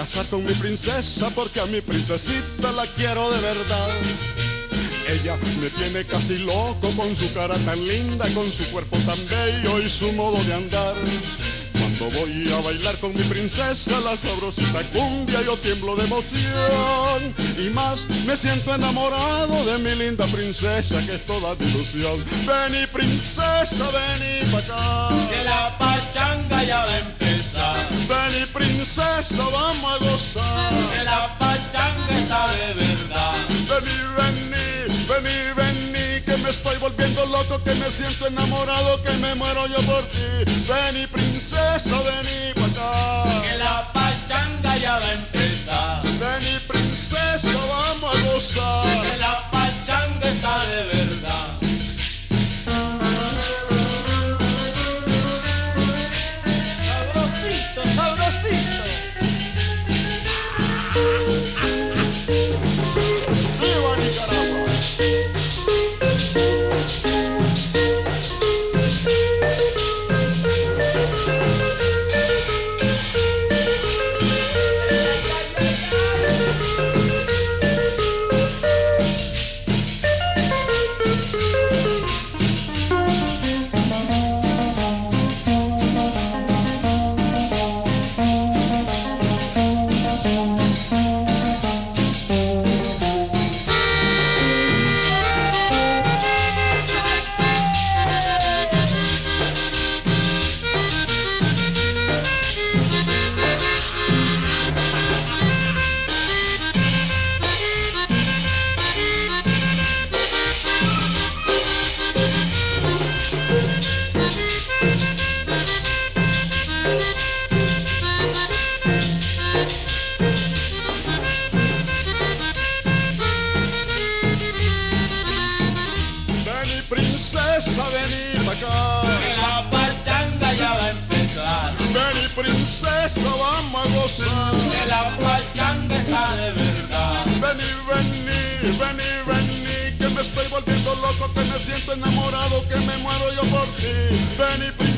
casar con mi princesa porque a mi princesita la quiero de verdad. Ella me tiene casi loco con su cara tan linda, con su cuerpo tan bello y su modo de andar. Cuando voy a bailar con mi princesa la sabrosita cumbia yo tiemblo de emoción y más me siento enamorado de mi linda princesa que es toda ilusión. Vení princesa, vení pa' acá. Princesa, vamos a gozar. Que la pachanga está de verdad. Vení, vení, vení, vení, que me estoy volviendo loco, que me siento enamorado, que me muero yo por ti. Vení princesa, vení princesa, vení pa' acá. Que la pachanga ya va a empezar. Vení princesa, vamos a gozar. Que la pachanga está de verdad. Vení, vení, vení, vení, que me estoy volviendo loco, que me siento enamorado, que me muero yo por ti. Vení princesa, vení